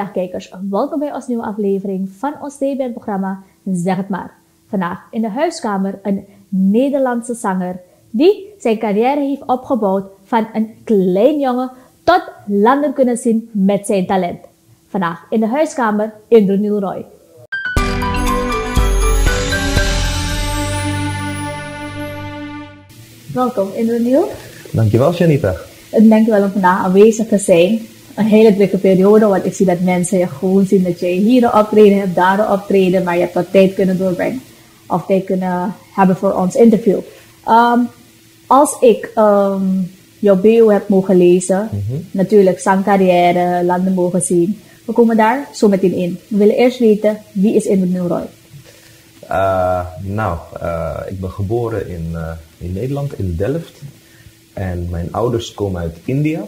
Goedemiddag kijkers, welkom bij ons nieuwe aflevering van ons TBN-programma Zeg het maar. Vandaag in de huiskamer een Nederlandse zanger die zijn carrière heeft opgebouwd van een klein jongen tot landen kunnen zien met zijn talent. Vandaag in de huiskamer Indro Roy. Welkom Indro Dankjewel Janita. En dankjewel om vandaag aanwezig te zijn een hele drukke periode, want ik zie dat mensen gewoon zien dat je hier een optreden hebt, daar een optreden, maar je hebt wat tijd kunnen doorbrengen of tijd kunnen hebben voor ons interview. Um, als ik um, jouw bio heb mogen lezen, mm-hmm. natuurlijk zangcarrière, landen mogen zien, we komen daar zo meteen in. We willen eerst weten, wie is Indra Nieuwroy? Uh, nou, uh, ik ben geboren in, uh, in Nederland, in Delft. En mijn ouders komen uit India,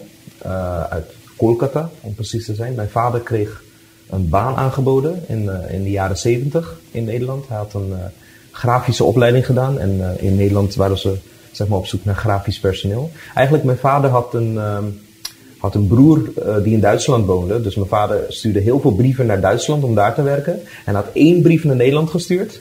uit Kolkata om precies te zijn. Mijn vader kreeg een baan aangeboden in, uh, in de jaren 70 in Nederland. Hij had een uh, grafische opleiding gedaan en uh, in Nederland waren ze zeg maar, op zoek naar grafisch personeel. Eigenlijk, mijn vader had een, um, had een broer die in Duitsland woonde. Dus mijn vader stuurde heel veel brieven naar Duitsland om daar te werken. En had één brief naar Nederland gestuurd.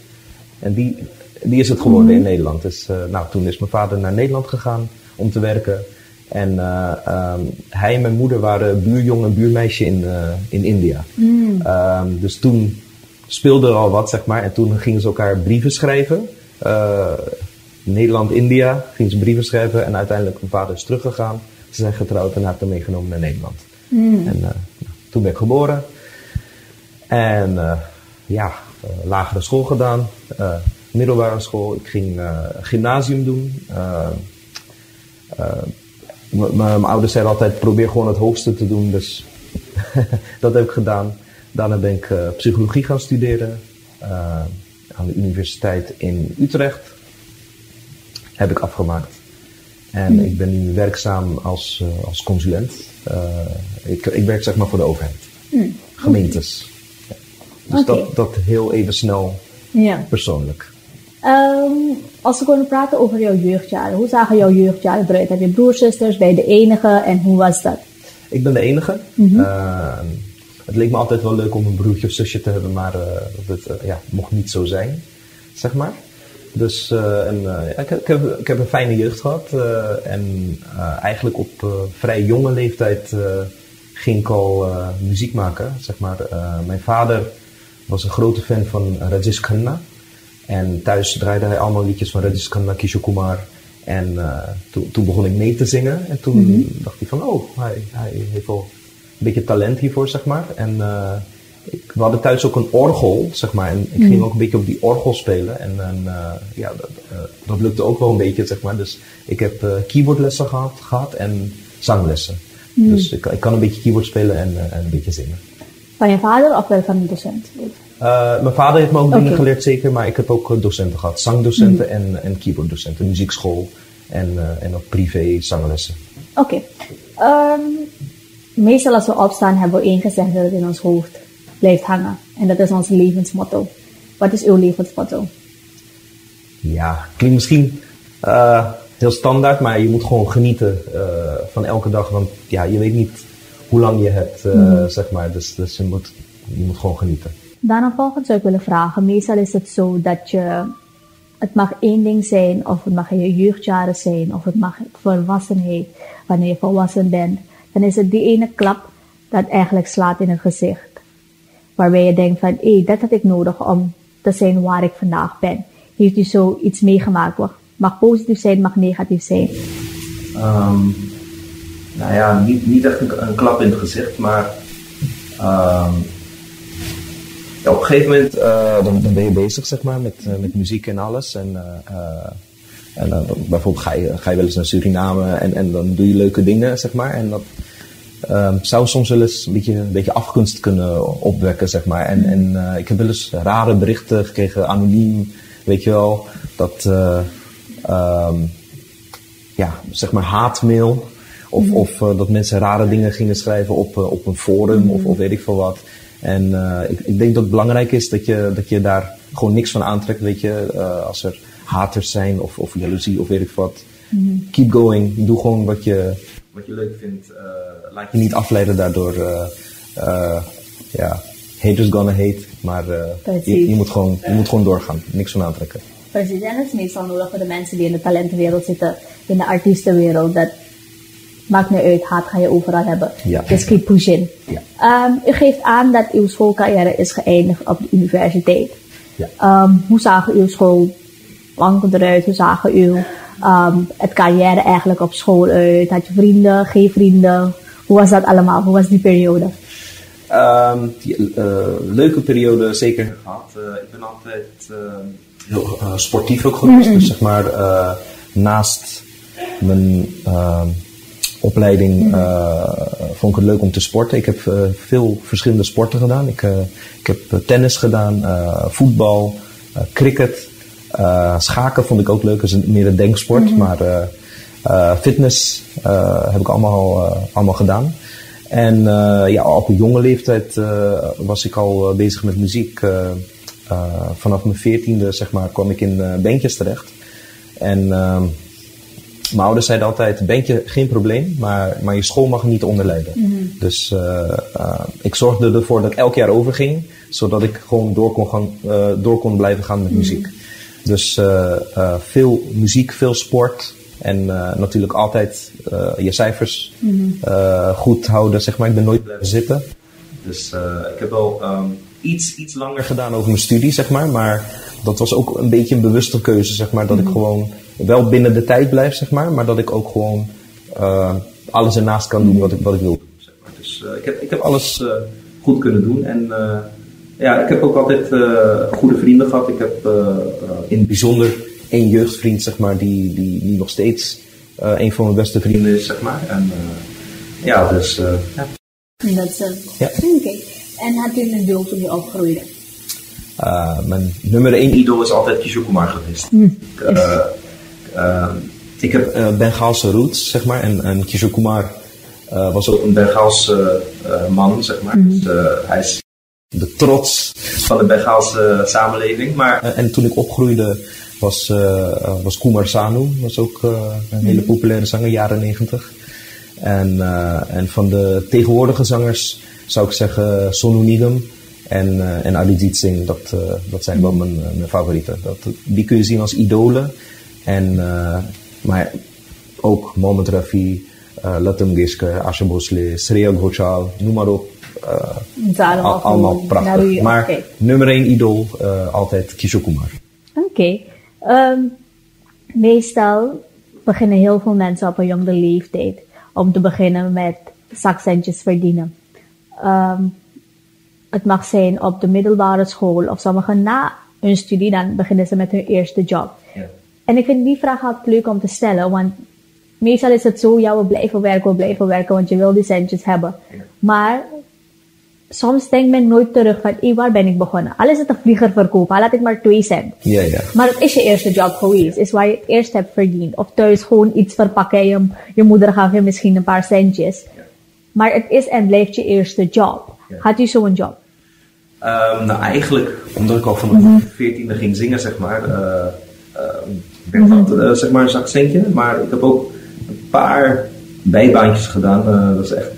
En die, die is het geworden mm. in Nederland. Dus nou, toen is mijn vader naar Nederland gegaan om te werken. En uh, um, hij en mijn moeder waren buurjong en buurmeisje in, uh, in India. Mm. Um, dus toen speelde er al wat, zeg maar. En toen gingen ze elkaar brieven schrijven. Uh, Nederland-India gingen ze brieven schrijven. En uiteindelijk mijn vader is teruggegaan. Ze zijn getrouwd en heeft hem meegenomen naar Nederland. Mm. En toen ben ik geboren. En ja, lagere school gedaan. middelbare school. Ik ging gymnasium doen. Mijn ouders zeiden altijd: probeer gewoon het hoogste te doen. Dus dat heb ik gedaan. Daarna ben ik uh, psychologie gaan studeren uh, aan de universiteit in Utrecht. Heb ik afgemaakt. En hmm. ik ben nu werkzaam als, uh, als consulent. ik, ik werk zeg maar voor de overheid. Mm. Gemeentes. Dus okay. dat, dat heel even snel ja. persoonlijk. Um, als we kunnen praten over jouw jeugdjaren, hoe zagen jouw jeugdjaren eruit? Heb je broers, zusters? Ben je de enige? En hoe was dat? Ik ben de enige. Mm -hmm. uh, het leek me altijd wel leuk om een broertje of zusje te hebben, maar uh, dat uh, ja, mocht niet zo zijn, zeg maar. Dus en, ik, ik, heb, ik heb een fijne jeugd gehad. en eigenlijk op vrij jonge leeftijd ging ik al muziek maken, zeg maar. mijn vader was een grote fan van Rajesh Khanna. En thuis draaide hij allemaal liedjes van Radhis Khanna, Kishore Kumar. En uh, toen, toen begon ik mee te zingen. En toen mm -hmm. dacht hij van, oh, hij, hij heeft wel een beetje talent hiervoor, zeg maar. En uh, ik, we hadden thuis ook een orgel, zeg maar. En ik mm -hmm. ging ook een beetje op die orgel spelen. En, en uh, ja, dat, dat, lukte ook wel een beetje, zeg maar. Dus ik heb keyboardlessen gehad, gehad en zanglessen. Mm -hmm. Dus ik, ik, kan een beetje keyboard spelen en, en een beetje zingen. Van je vader of wel van een docent? Uh, mijn vader heeft me ook okay. dingen geleerd, zeker, maar ik heb ook uh, docenten gehad. Zangdocenten mm. en, en keyboarddocenten, muziekschool en, uh, en ook privé zanglessen. Oké. Okay. Um, meestal als we opstaan hebben we één gezegd dat het in ons hoofd blijft hangen. En dat is ons levensmotto. Wat is uw levensmotto? Ja, klinkt misschien heel standaard, maar je moet gewoon genieten van elke dag. Want ja, je weet niet hoe lang je hebt, mm. zeg maar. Dus, dus je, moet, je moet gewoon genieten. Daarna volgens zou ik willen vragen, meestal is het zo dat je, het mag één ding zijn, of het mag je jeugdjaren zijn, of het mag volwassenheid, wanneer je volwassen bent, dan is het die ene klap dat eigenlijk slaat in het gezicht. Waarbij je denkt van, hé, hey, dat had ik nodig om te zijn waar ik vandaag ben. Heeft u zo iets meegemaakt? Mag positief zijn, mag negatief zijn? Um, nou ja, niet, niet echt een, klap in het gezicht, maar um, ja, op een gegeven moment uh, dan, dan, ben je bezig zeg maar, met, uh, met muziek en alles. En, uh, en bijvoorbeeld ga je, ga je wel eens naar Suriname en, en dan doe je leuke dingen, zeg maar. En dat zou soms wel eens een beetje, een beetje afgunst kunnen opwekken, zeg maar. En, en ik heb wel eens rare berichten gekregen, anoniem, weet je wel. Dat, um, ja, zeg maar haatmail. Of, mm. of dat mensen rare dingen gingen schrijven op, op een forum mm. of, of weet ik veel wat. En uh, ik, ik, denk dat het belangrijk is dat je, dat je daar gewoon niks van aantrekt. Weet je, uh, als er haters zijn of, of jaloezie of weet ik wat. Mm. Keep going. Doe gewoon wat je, wat je leuk vindt. Uh, laat je niet afleiden daardoor ja, haters gonna hate. Maar je, je, moet gewoon, je moet gewoon doorgaan. Niks van aantrekken. Precies, en dat is meestal nodig voor de mensen die in de talentenwereld zitten, in de artiestenwereld. Dat maakt niet uit, haat ga je overal hebben. Ja. Dus keep pushing. Ja. Um, u geeft aan dat uw schoolcarrière is geëindigd op de universiteit. Ja. Um, hoe zagen uw schoolbanken eruit? Hoe zagen uw um, het carrière eigenlijk op school uit? Had je vrienden, geen vrienden? Hoe was dat allemaal? Hoe was die periode? Um, die, uh, leuke periode zeker gehad. Uh, ik ben altijd uh, heel uh, sportief ook geweest. Dus zeg maar naast mijn opleiding vond ik het leuk om te sporten. Ik heb veel verschillende sporten gedaan. Ik, ik heb tennis gedaan, voetbal, cricket. schaken vond ik ook leuk, dat is meer een denksport. Mm -hmm. Maar fitness heb ik allemaal, allemaal gedaan. En ja, op een jonge leeftijd was ik al bezig met muziek. vanaf mijn veertiende zeg maar, kwam ik in bandjes terecht. En ehm, mijn ouders zeiden altijd, bandje geen probleem, maar, maar je school mag niet onderlijden. Mm -hmm. Dus ik zorgde ervoor dat ik elk jaar overging, zodat ik gewoon door kon, gaan, door kon blijven gaan met mm -hmm. muziek. Dus veel muziek, veel sport, en uh, natuurlijk altijd uh, je cijfers mm -hmm. goed houden, zeg maar. Ik ben nooit blijven zitten. Dus ik heb wel um, iets, iets langer gedaan over mijn studie, zeg maar. Maar dat was ook een beetje een bewuste keuze, zeg maar. Dat mm -hmm. ik mhm. gewoon wel binnen de tijd blijf, zeg maar. Maar dat ik ook gewoon alles ernaast kan doen wat ik, wat ik wil. Zeg maar. Dus ik, heb, ik heb alles goed kunnen doen. En ja, ik heb ook altijd goede vrienden gehad. Ik heb in het bijzonder één jeugdvriend, zeg maar, die, die, die nog steeds uh, een van mijn beste vrienden is, zeg maar. En uh, ja, dus uh, ja. Dat is ja. Oké. Okay. En had je een idool toen je opgroeide? Mijn nummer één idool is altijd Kishore Kumar geweest. Mm. ik heb Bengaalse roots, zeg maar. En, en Kumar was ook een Bengaalse man, zeg maar. Mm. Dus, hij is de trots van de Bengaalse samenleving. Maar, en toen ik opgroeide was, was Kumar Sanu, was ook een hele mhm. populaire zanger, jaren 90. En, en van de tegenwoordige zangers zou ik zeggen Sonu Nigam en, en Arijit Singh. Dat, dat zijn wel mijn, mijn favorieten. Dat, die kun je zien als idolen. En, maar ook Mohammad Rafi, uh, Lata Mangeshkar, Asha Bhosle, Shreya Ghoshal, noem maar op. Uh, al, allemaal prachtig. Maar okay. nummer één idool uh, altijd Kishore Kumar. Oké. Okay. Um, meestal beginnen heel veel mensen op een jonge leeftijd om te beginnen met zakcentjes verdienen. Um, het mag zijn op de middelbare school of sommigen na hun studie, dan beginnen ze met hun eerste job. Ja. En ik vind die vraag altijd leuk om te stellen, want meestal is het zo, ja, we blijven werken, we blijven werken, want je wil die centjes hebben. Ja. Maar soms denkt men nooit terug van, waar ben ik begonnen? Al is het een vlieger verkopen, laat ik maar twee cent. Ja, ja. Maar het is je eerste job geweest, is waar je het eerst hebt verdiend. Of thuis gewoon iets verpakken, je, je moeder gaf je misschien een paar centjes. Maar het is en blijft je eerste job. Had u zo'n job? Um, nou, eigenlijk, omdat ik al van mijn mm 14e ging zingen, zeg maar, uh, uh, werd mm dat, uh, zeg maar een zakcentje. Maar ik heb ook een paar bijbaantjes gedaan. dat is echt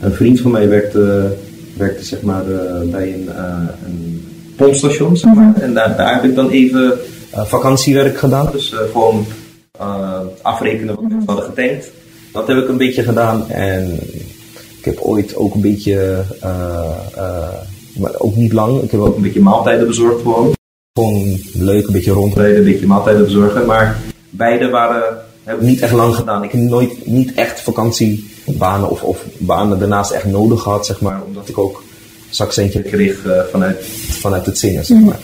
een vriend van mij werkte, werkte zeg maar, bij een, een pompstation. Zeg maar. En daar, daar heb ik dan even vakantiewerk gedaan. Dus gewoon afrekenen wat we hadden getankt. Dat heb ik een beetje gedaan. En ik heb ooit ook een beetje, maar ook niet lang, ik heb ook een beetje maaltijden bezorgd gewoon. Gewoon leuk, een beetje rondrijden, een beetje maaltijden bezorgen. Maar beide waren, heb ik niet echt lang gedaan. Ik heb nooit, niet echt vakantie banen of, of banen daarnaast echt nodig had, zeg maar, omdat ik ook zakcentje kreeg uh, vanuit, vanuit het zingen, zeg mhm. maar.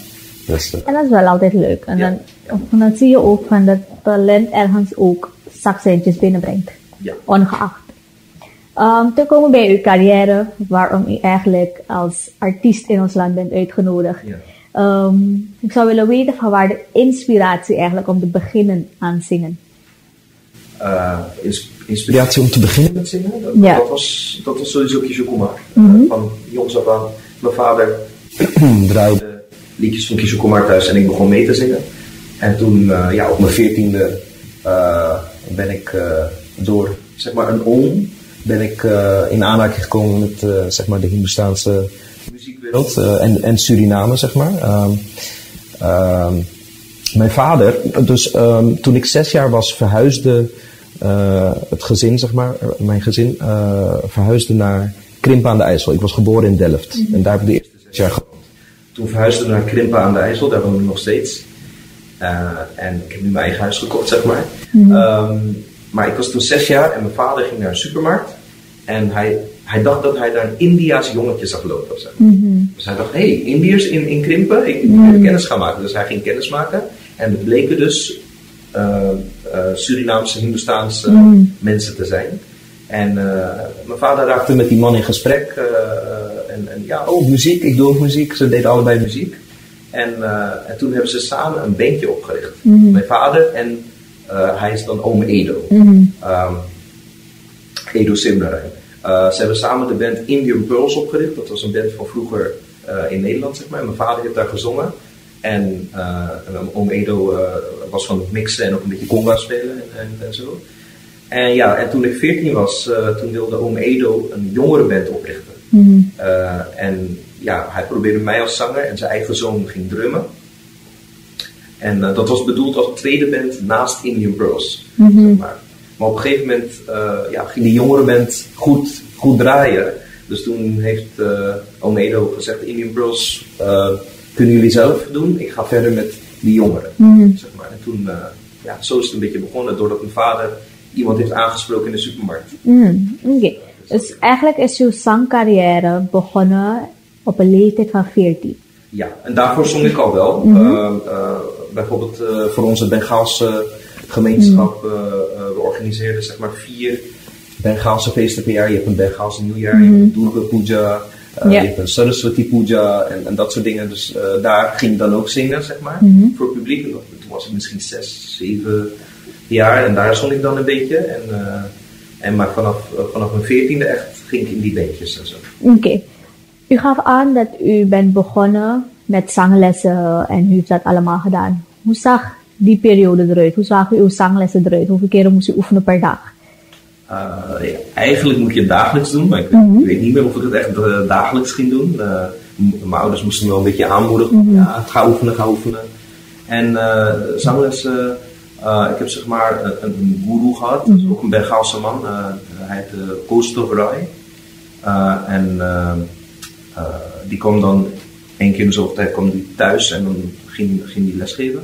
Dus, uh, en dat is wel altijd leuk. En ja. dan, dan zie je ook van dat talent ergens ook zakcentjes binnenbrengt, ja. ongeacht. Um, te komen bij uw carrière, waarom u eigenlijk als artiest in ons land bent uitgenodigd. Ja. Um, ik zou willen weten van waar de inspiratie eigenlijk om te beginnen aan zingen. Uh, is inspiratie om te beginnen met zingen. Dat, ja. dat was, dat was sowieso Kishore Kumar. Mm -hmm. Van jongs af aan. Mijn vader draaide liedjes van Kishore Kumar thuis en ik begon mee te zingen. En toen, uh, ja, op mijn veertiende uh, ben ik uh, door zeg maar een oom ben ik uh, in aanraking gekomen met uh, zeg maar de Hindoestaanse muziekwereld uh, en, en Suriname, zeg maar. Um, mijn vader, dus um, toen ik zes jaar was, verhuisde het gezin, zeg maar, mijn gezin, verhuisde naar Krimpen aan de IJssel. Ik was geboren in Delft mm -hmm. en daar heb ik de eerste zes jaar gewoond. Toen verhuisden we naar Krimpen aan de IJssel, daar wonen we nog steeds. en ik heb nu mijn eigen huis gekocht, zeg maar. Mm -hmm. um, maar ik was toen zes jaar en mijn vader ging naar een supermarkt. En hij, hij dacht dat hij daar een Indiaas jongetje zag lopen of zo. Mm-hmm. Dus hij dacht, hé, hey, Indiërs in, in Krimpen, ik moet mm. kennis gaan maken. Dus hij ging kennis maken. En het bleken dus uh, uh, Surinaamse, Hindoestaanse mm. mensen te zijn. En uh, mijn vader raakte met die man in gesprek. en, en, ja, oh, muziek, ik doe ook muziek. Ze deden allebei muziek. En, en toen hebben ze samen een bandje opgericht. Mm-hmm. Mijn vader en hij is dan Ome Edo. Mm-hmm. Um, Edo Simberijn. Uh, ze hebben samen de band Indian Pearls opgericht. Dat was een band van vroeger uh, in Nederland, zeg maar. Mijn vader heeft daar gezongen. En Ome Edo was van het mixen en ook een beetje conga spelen en, en, zo. En ja, en toen ik 14 was, toen wilde Ome Edo een jongerenband oprichten. Mm-hmm. en ja, hij probeerde mij als zanger en zijn eigen zoon ging drummen. En uh, dat was bedoeld als tweede band naast Indian Bros. Mm-hmm. Zeg maar. Maar op een gegeven moment uh, ja, ging die jongere band goed, goed draaien. Dus toen heeft uh, Omedo gezegd, Indian Bros, kunnen jullie zelf doen? Ik ga verder met die jongeren. Mm-hmm. Zeg maar. En toen, ja, zo is het een beetje begonnen, doordat mijn vader iemand heeft aangesproken in de supermarkt. Mm, Oké, okay. dus eigenlijk is uw zangcarrière begonnen op een leeftijd van 14. Ja, en daarvoor zong ik al wel. Uh, uh, bijvoorbeeld voor onze Bengaalse gemeenschap, mm-hmm. we organiseerden zeg maar vier Bengaalse feesten per jaar. Je hebt een Bengaalse nieuwjaar, je hebt een Durga Puja, Ja. je hebt een Saraswati Puja en, en dat soort dingen. Dus daar ging ik dan ook zingen, zeg maar, Mhm. voor het publiek. En toen was ik misschien zes, zeven jaar en daar zong ik dan een beetje. En, en maar vanaf, vanaf mijn veertiende echt ging ik in die beetjes en zo. Oké. U gaf aan dat u bent begonnen met zanglessen en u heeft dat allemaal gedaan. Hoe zag die periode eruit? Hoe zagen uw zanglessen eruit? Hoeveel keren moest u oefenen per dag? Uh, ja, eigenlijk moet je het dagelijks doen, maar ik, Mhm. weet niet meer of ik het echt uh, dagelijks ging doen. Uh, m- mijn ouders moesten me wel een beetje aanmoedigen. Mhm. Ja, ga oefenen, ga oefenen. En eh, zanglessen, ik heb zeg maar een, een guru gehad, is ook een Bengaalse man. Hij heet Koostov Roy. En die kwam dan één keer in de zoveel tijd kwam die thuis en dan ging, ging die lesgeven.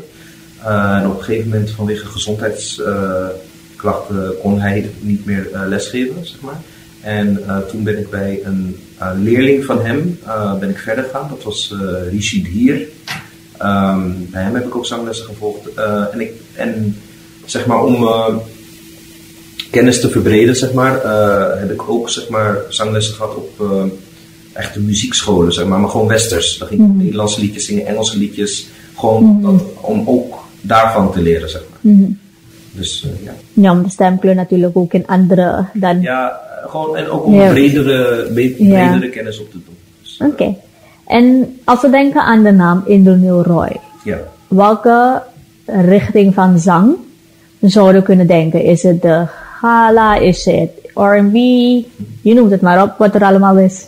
Uh, en op een gegeven moment vanwege gezondheidsklachten kon hij niet meer uh, lesgeven, zeg maar. En toen ben ik bij een leerling van hem ben ik verder gegaan. Dat was Rishi Dhier. Um, bij hem heb ik ook zanglessen gevolgd. En, ik, en zeg maar om kennis te verbreden, zeg maar, uh, heb ik ook zeg maar, zanglessen gehad op uh, echte muziekscholen, zeg maar, maar gewoon westers. Dan ging ik Mhm. Nederlandse liedjes zingen, Engelse liedjes. Gewoon Mhm. dat, om ook daarvan te leren, zeg maar. Mhm. Dus uh, ja. Ja, om de stemkleur natuurlijk ook in andere dan. Ja, uh, gewoon en ook om Ja. bredere, Ja. bredere kennis op te doen. Dus, uh, Oké. En als we denken aan de naam Indronil Roy, Ja. welke richting van zang zouden we kunnen denken? Is het de gala? Is het R&B? Je noemt het maar op, wat er allemaal is.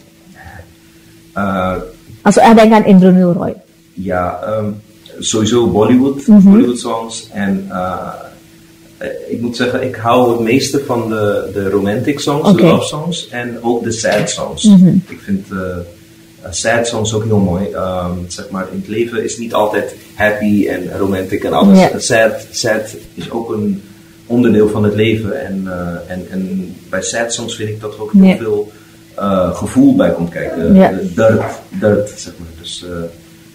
Uh, Als we echt denken aan Indronil Roy. ja, um, sowieso Bollywood, Mhm. Bollywood songs. En uh, eh, ik moet zeggen, ik hou het meeste van de, de romantic songs, de love songs en ook de sad songs. Mhm. Ik vind uh, sad songs ook heel mooi. Um, zeg maar, in het leven is niet altijd happy en romantic en alles. Ja. Sad, sad is ook een onderdeel van het leven. En, uh, en, en bij sad songs vind ik dat er ook heel veel gevoel bij komt kijken. Uh, dirt, dirt, zeg maar. Dus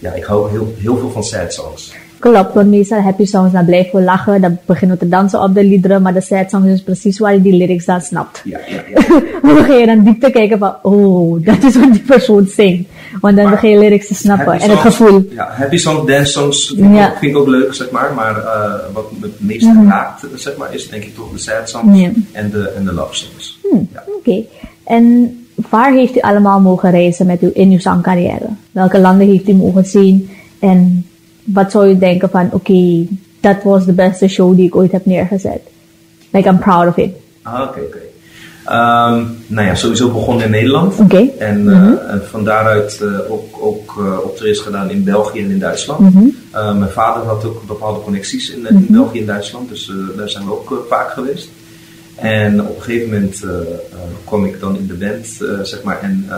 ja, ik hou heel, heel veel van sad songs. Klopt, want meestal happy songs, dan blijven we lachen, dan beginnen we te dansen op de liederen, maar de sad songs is precies waar je die lyrics dan snapt. Ja, ja, ja. dan begin je dan diep te kijken van, oh, dat is wat die persoon zingt. Want dan Maar begin je lyrics te snappen en het gevoel. Ja, happy songs, dance songs vind, ik ook, vind ik ook leuk, zeg maar. Maar uh, wat me het meest Mhm. raakt, zeg maar, is denk ik toch de sad songs en, de, en de love songs. Hmm, Ja. Oké. En waar heeft u allemaal mogen reizen met uw, in uw zangcarrière? Welke landen heeft u mogen zien? En wat zou u denken van, oké, dat was de beste show die ik ooit heb neergezet? Like, I'm proud of it. Ah, oké, oké. Ehm, nou ja, sowieso begonnen in Nederland. Oké. En, Mhm. eh, en van daaruit eh, ook, ook eh, optredens gedaan in België en in Duitsland. Mhm. Mijn vader had ook bepaalde connecties in, eh, in België en Duitsland, dus daar zijn we ook vaak geweest. En op een gegeven moment eh, eh, kwam ik dan in de band, eh, zeg maar, en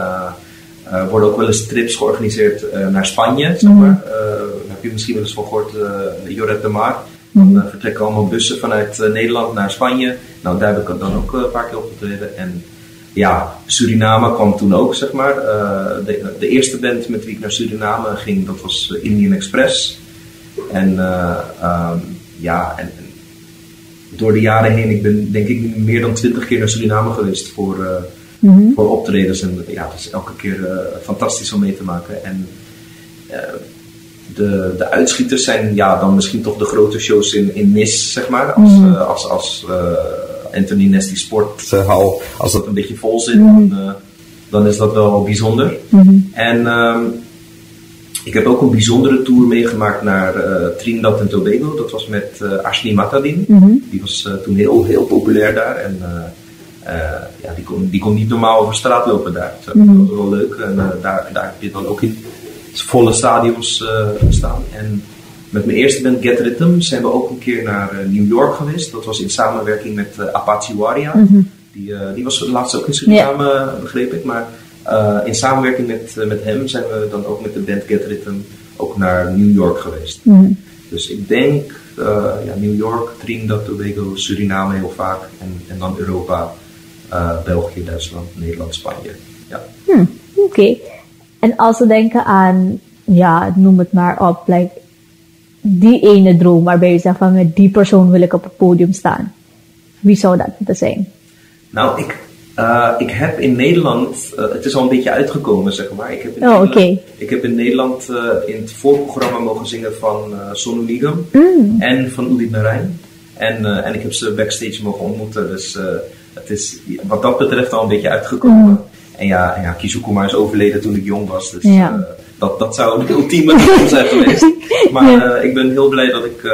worden ook wel eens trips georganiseerd naar Spanje, zeg maar. Eh, daar heb je misschien wel eens van gehoord, eh Joret de Mar. Dan eh, vertrekken allemaal bussen vanuit Nederland naar Spanje. Nou, daar heb ik dan ook een paar keer opgetreden. En ja, Suriname kwam toen ook, zeg maar. De, de eerste band met wie ik naar Suriname ging, dat was Indian Express. En eh, ehm, ja, en door de jaren heen, ik ben denk ik meer dan twintig keer naar Suriname geweest voor, eh, Mhm. voor optredens. En ja, het is elke keer eh, fantastisch om mee te maken. En eh, de, de uitschieters zijn ja, dan misschien toch de grote shows in, in NIS, zeg maar. Als, eh, als, als eh, Anthony Nesty Sporthal, als dat een beetje vol zit, dan, eh, dan is dat wel bijzonder. En ehm, ik heb ook een bijzondere tour meegemaakt naar eh, Trinidad en Tobago. Dat was met eh Ashley Matadin. Die was eh, toen heel, heel populair daar. En ja, die, kon, die kon niet normaal over straat lopen daar. Dus Dat was wel leuk. En daar, daar heb je dan ook in volle stadions staan. En met mijn eerste band Get Rhythm zijn we ook een keer naar New York geweest. Dat was in samenwerking met Apache Waria. Die, eh, die was laatst ook in Suriname, begreep ik. Maar eh, in samenwerking met, eh, met hem zijn we dan ook met de band Get Rhythm ook naar New York geweest. Dus ik denk eh, ja, New York, Trinidad, Tobago, Suriname heel vaak. En, en dan Europa, België, Duitsland, Nederland, Spanje. Ja. Hm, Oké. En als we denken aan, ja, noem het maar op, like, die ene droom waarbij je zegt van met die persoon wil ik op het podium staan. Wie zou dat moeten zijn? Nou, ik, eh, ik heb in Nederland, eh, het is al een beetje uitgekomen zeg maar. Ik heb in Oh, ik heb in, Nederland eh, in het voorprogramma mogen zingen van Sonu Nigam Mm. en van Udit Narijn. En, en ik heb ze backstage mogen ontmoeten. Dus het is wat dat betreft al een beetje uitgekomen. En ja, en ja Kishore Kumar is overleden toen ik jong was. Dus Mm. Ja. dat, dat zou een ultieme droom zijn geweest. Maar ik ben heel blij dat ik,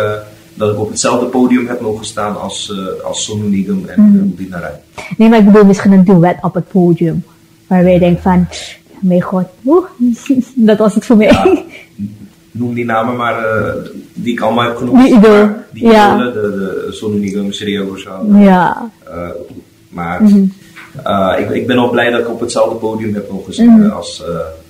dat ik op hetzelfde podium heb mogen staan als, als Sonu Nigam en Mm. Udit Narijn. Nee, maar ik bedoel misschien een duet op het podium. Waarbij je denkt van, mijn god, oeh, dat was het voor mij. Ja, noem die namen maar eh, die ik allemaal heb genoemd. Die idool, Die ja. idolen, de, de Ghoshal. Ja. eh, maar Mhm. eh, ik, ik ben al blij dat ik op hetzelfde podium heb mogen Mhm. als,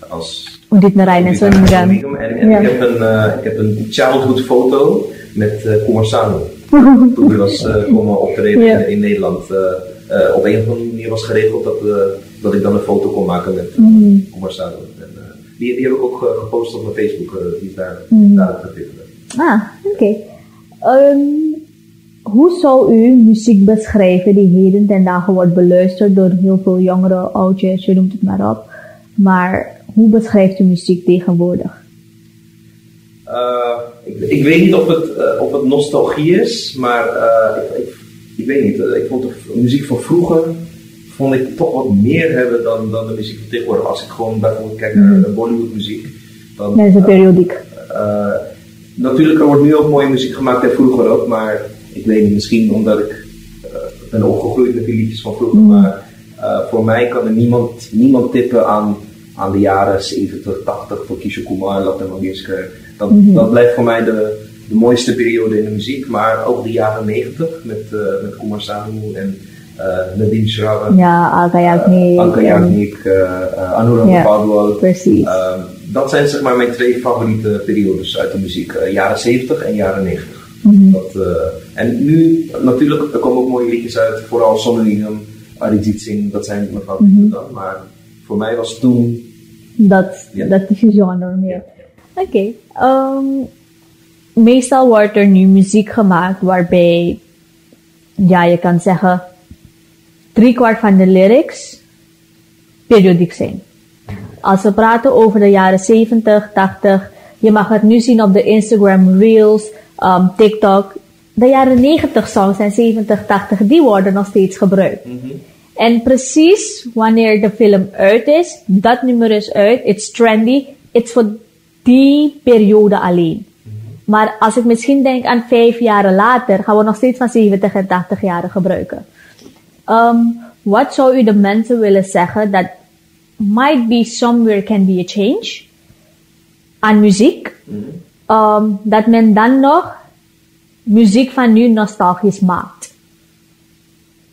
als Udit en. En, en Ja. ik, heb een, ik heb een childhood foto met uh. Toen hij was uh, komen optreden in Nederland. Eh, eh, op een of andere manier was geregeld dat, eh, dat ik dan een foto kon maken met Mhm. Kumar Sanu. En, eh, die, die heb ik ook eh, gepost op mijn Facebook. eh, die is daar, Mhm. daar te vinden. Ah, oké. Ehm, hoe zou u muziek beschrijven die heden ten dagen wordt beluisterd door heel veel jongeren, oudjes, je noemt het maar op. Maar hoe beschrijft u muziek tegenwoordig? Ik, ik, weet niet of het, of het nostalgie is, maar ik, ik, ik, weet niet. ik vond de muziek van vroeger vond ik toch wat meer hebben dan, dan de muziek van tegenwoordig. Als ik gewoon bijvoorbeeld kijk naar Mhm. Bollywood muziek. Dan, Dat is een periodiek. Uh, natuurlijk, er wordt nu ook mooie muziek gemaakt en vroeger ook, maar ik weet niet, misschien omdat ik uh, ben opgegroeid met die liedjes van vroeger, Mhm. maar uh, voor mij kan er niemand, niemand tippen aan, aan de jaren 70, 80 van Kishore Kumar, Lata Mangeshkar. Dat, Mhm. dat blijft voor mij de, de mooiste periode in de muziek, maar ook de jaren 90 met, uh, met Kumar Sanu en uh, Nadim Shravan. Ja, Alka Yagnik. Anka Yagnik, uh, Anurag precies. Ehm, dat zijn zeg maar mijn twee favoriete periodes uit de muziek. eh, jaren 70 en jaren 90. Mhm. Dat, eh, en nu natuurlijk, er komen ook mooie liedjes uit. Vooral Sonny Lingam, Arijit Singh, dat zijn mijn favorieten Mhm. dan. Maar voor mij was toen... Dat, Ja. dat is je genre meer. Oké. ehm, meestal wordt er nu muziek gemaakt waarbij, ja, je kan zeggen, driekwart van de lyrics periodiek zijn. Als we praten over de jaren 70, 80, je mag het nu zien op de Instagram Reels, um, TikTok. De jaren 90 songs en 70, 80, die worden nog steeds gebruikt. En precies wanneer de film uit is, dat nummer is uit, it's trendy, it's voor die periode alleen. Maar als ik misschien denk aan vijf jaren later, gaan we nog steeds van 70 en 80 jaren gebruiken. Um, wat zou u de mensen willen zeggen dat might be somewhere can be a change aan muziek? Um, dat men dan nog muziek van nu nostalgisch maakt.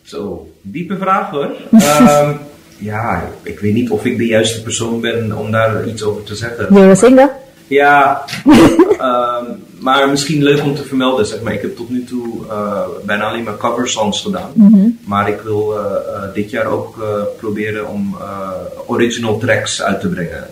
Zo, diepe vraag hoor. Ehm, ja, ik weet niet of ik de juiste persoon ben om daar iets over te zeggen. Wil je zingen? Ja, ehm, maar misschien leuk om te vermelden. Zeg maar, ik heb tot nu toe eh, bijna alleen maar cover songs gedaan. Maar ik wil eh, eh, dit jaar ook proberen om original tracks uit te brengen.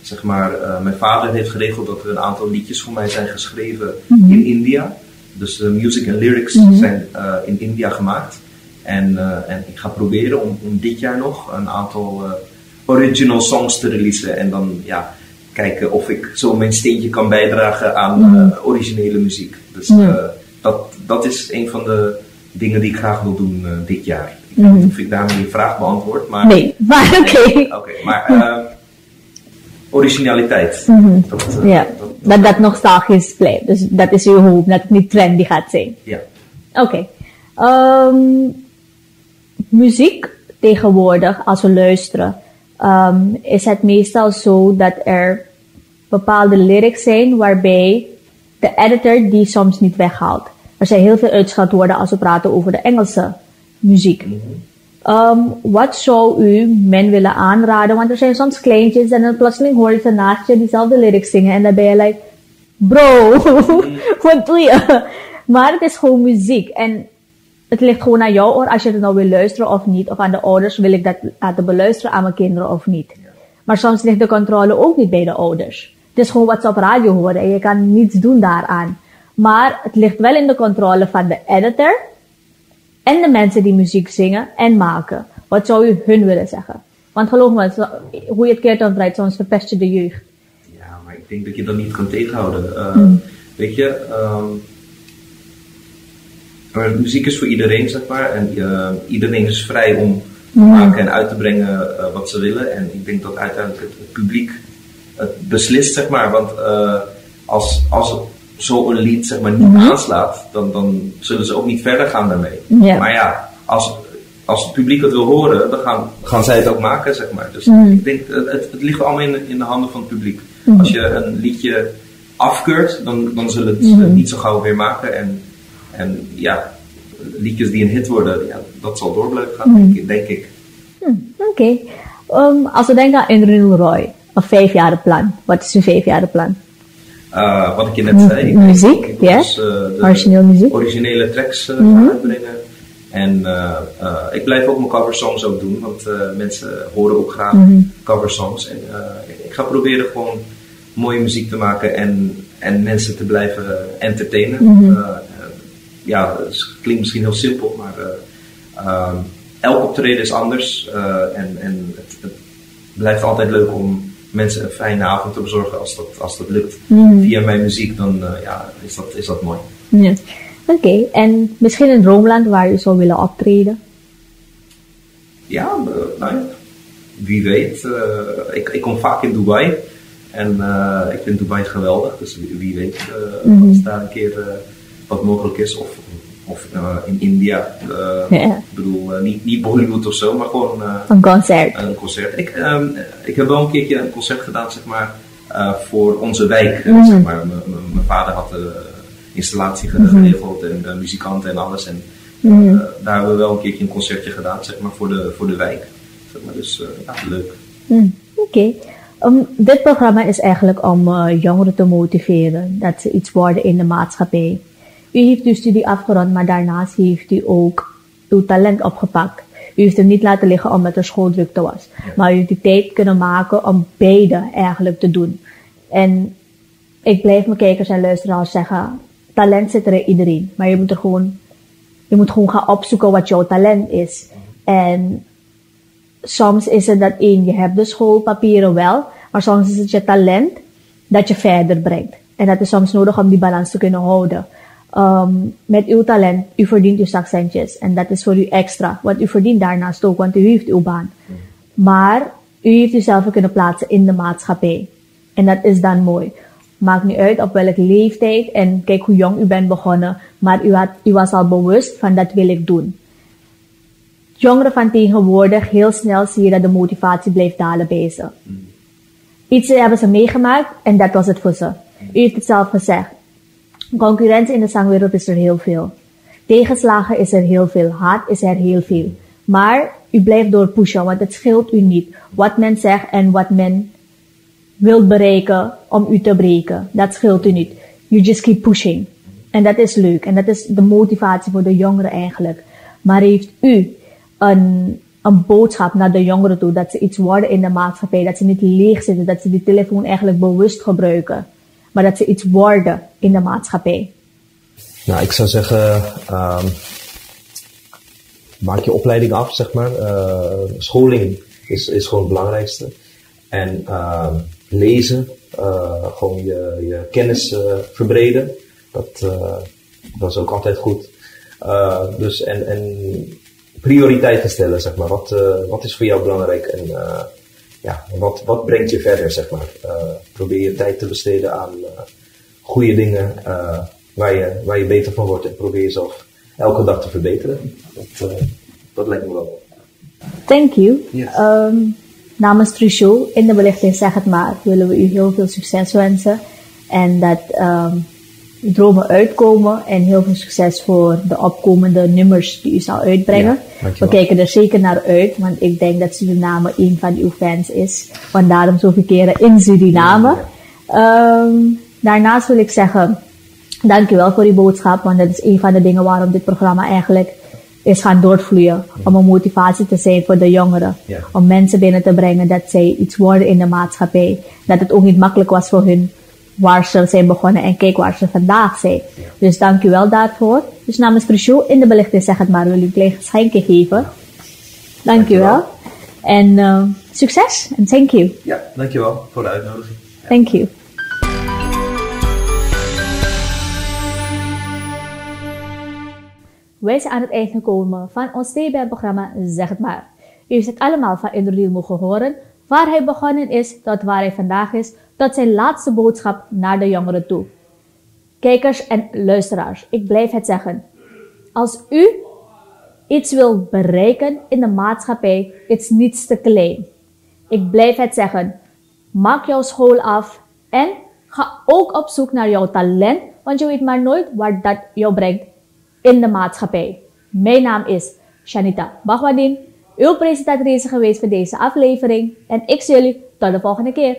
Zeg maar, mijn vader heeft geregeld dat er een aantal liedjes voor mij zijn geschreven in India. Dus de music en lyrics zijn in India gemaakt. En, en ik ga proberen om, om dit jaar nog een aantal original songs te releasen. En dan ja, kijken of ik zo mijn steentje kan bijdragen aan uh, originele muziek. Dus uh, dat, dat is een van de dingen die ik graag wil doen uh, dit jaar. Ik weet niet of ik daarmee je vraag beantwoord, maar... Nee, maar oké. Oké, okay, maar originaliteit. Dat, ja, dat, dat, dat, dat nostalgisch blijft. Dus dat is uw hoop, dat het niet trendy gaat zijn. Ja. Oké. Okay. Um, muziek tegenwoordig, als we luisteren, um, is het meestal zo dat er bepaalde lyrics zijn waarbij de editor die soms niet weghaalt. Er zijn heel veel uitschatwoorden als we praten over de Engelse muziek. Um, wat zou u men willen aanraden? Want er zijn soms kleintjes en dan plotseling hoor je ze naast je diezelfde lyrics zingen en dan ben je like, bro, wat doe je? Maar het is gewoon muziek en het ligt gewoon aan jou of als je het nou wil luisteren of niet. Of aan de ouders wil ik dat laten beluisteren aan mijn kinderen of niet. Maar soms ligt de controle ook niet bij de ouders. Het is gewoon wat ze op radio horen en je kan niets doen daaraan. Maar het ligt wel in de controle van de editor en de mensen die muziek zingen en maken. Wat zou u hun willen zeggen? Want geloof me, hoe je het keert of draait, soms verpest je de jeugd. Ja, maar ik denk dat je dat niet kan tegenhouden. Uh, mm. Weet je, um, maar muziek is voor iedereen, zeg maar. En uh, iedereen is vrij om te maken en uit te brengen uh, wat ze willen. En ik denk dat uiteindelijk het, het publiek het beslist, zeg maar. Want uh, als, als zo'n lied zeg maar, niet mm -hmm. aanslaat, dan, dan zullen ze ook niet verder gaan daarmee. Yeah. Maar ja, als, als het publiek het wil horen, dan gaan, gaan zij het ook maken, zeg maar. Dus mm. ik denk, het, het ligt allemaal in, in de handen van het publiek. Mm. Als je een liedje afkeurt, dan, dan zullen het niet zo gauw weer maken. En en ja, liedjes die een hit worden, ja, dat zal door blijven gaan, mm. denk, ik. Hmm, Oké. Okay. Um, als we denken aan Indril Roy, een vijfjaren plan. Wat is een vijfjaren plan? Uh, wat ik je net zei. Muziek, ja. Yeah. Dus, uh, originele muziek. Originele tracks uh, -hmm. uitbrengen. En ik blijf ook mijn coversongs ook doen, want mensen horen ook graag mm -hmm. coversongs. En ik ga proberen gewoon mooie muziek te maken en, en mensen te blijven entertainen. Mhm. -hmm ja, het klinkt misschien heel simpel, maar uh, elk optreden is anders. Uh, en en het, het, blijft altijd leuk om mensen een fijne avond te bezorgen als dat, als dat lukt. Mm. Via mijn muziek, dan uh, ja, is, dat, is dat mooi. Ja. Oké, okay. en misschien een droomland waar je zou willen optreden? Ja, nou ja, wie weet. ik, ik kom vaak in Dubai. En ik vind Dubai geweldig, dus wie, weet mm -hmm. als daar een keer wat mogelijk is. Of, of uh, in India. Uh, ja. Ik bedoel, uh, niet, niet Bollywood of zo, maar gewoon een concert. Een concert. Ik, um, ik heb wel een keertje een concert gedaan, zeg maar, voor onze wijk. Mhm. Zeg maar. Mijn vader had de installatie geregeld mm. en de muzikanten en alles. En mm. daar hebben we wel een keertje een concertje gedaan, zeg maar, voor de, voor de wijk. Zeg maar. Dus ja, leuk. Oké. Okay. Um, dit programma is eigenlijk om jongeren te motiveren dat ze iets worden in de maatschappij. U heeft uw studie afgerond, maar daarnaast heeft u ook uw talent opgepakt. U heeft hem niet laten liggen omdat er schooldrukte was. Ja. Maar u heeft de tijd kunnen maken om beide eigenlijk te doen. En ik blijf mijn kijkers en luisteraars zeggen, talent zit er in iedereen. Maar je moet er gewoon, je moet gewoon gaan opzoeken wat jouw talent is. En soms is het dat één, je hebt de schoolpapieren wel, maar soms is het je talent dat je verder brengt. En dat is soms nodig om die balans te kunnen houden. Um, met uw talent, u verdient uw zakcentjes. En dat is voor u extra. Want u verdient daarnaast ook, want u heeft uw baan. Maar u heeft uzelf kunnen plaatsen in de maatschappij. En dat is dan mooi. Maakt niet uit op welke leeftijd en kijk hoe jong u bent begonnen. Maar u, had, u was al bewust van dat wil ik doen. Jongeren van tegenwoordig, heel snel zie je dat de motivatie blijft dalen bij ze. Iets hebben ze meegemaakt en dat was het voor ze. U heeft het zelf gezegd. Concurrentie in de zangwereld is er heel veel. Tegenslagen is er heel veel. Haat is er heel veel. Maar u blijft door pushen, want het scheelt u niet. Wat men zegt en wat men wil bereiken om u te breken. Dat scheelt u niet. You just keep pushing. En dat is leuk. En dat is de motivatie voor de jongeren eigenlijk. Maar heeft u een, een boodschap naar de jongeren toe dat ze iets worden in de maatschappij, dat ze niet leeg zitten, dat ze die telefoon eigenlijk bewust gebruiken, maar dat ze iets worden in de maatschappij? Nou, ik zou zeggen, um, maak je opleiding af, zeg maar. Uh, scholing is, is gewoon het belangrijkste. En uh, lezen, uh, gewoon je, je kennis uh, verbreden, dat, dat is ook altijd goed. dus en, en prioriteiten stellen, zeg maar. Wat, wat is voor jou belangrijk en ja, wat, wat brengt je verder, zeg maar. Uh, probeer je tijd te besteden aan goede dingen waar, je, waar je beter van wordt en probeer jezelf elke dag te verbeteren. Dat, dat lijkt me wel. Thank you. Yes. Um, namens Trushow in de belichting Zeg het maar willen we u heel veel succes wensen. En dat um, dromen uitkomen. En heel veel succes voor de opkomende nummers die u zal uitbrengen. We kijken er zeker naar uit, want ik denk dat Suriname een van uw fans is. Want daarom zoveel keren in Suriname. Um, daarnaast wil ik zeggen, dankjewel voor uw boodschap, want dat is een van de dingen waarom dit programma eigenlijk is gaan doorvloeien. Om een motivatie te zijn voor de jongeren. Om mensen binnen te brengen dat zij iets worden in de maatschappij. Dat het ook niet makkelijk was voor hun waar ze zijn begonnen en kijk waar ze vandaag zijn. Dus dank u wel daarvoor. Dus namens Crucial in de belichting zeg het maar, wil u een geschenken geven. Dank u wel. En uh, succes en thank you. Ja, dank je wel voor de uitnodiging. Ja. Thank you. Wij zijn aan het eind gekomen van ons TBN-programma Zeg het maar. U heeft het allemaal van Indril mogen horen, waar hij begonnen is tot waar hij vandaag is, tot zijn laatste boodschap naar de jongeren toe. Kijkers en luisteraars, ik blijf het zeggen. Als u iets wil bereiken in de maatschappij, is niets te klein. Ik blijf het zeggen. Maak jouw school af en ga ook op zoek naar jouw talent, want je weet maar nooit waar dat jou brengt in de maatschappij. Mijn naam is Shanita Bagwadin, uw presentatrice geweest voor deze aflevering en ik zie jullie tot de volgende keer.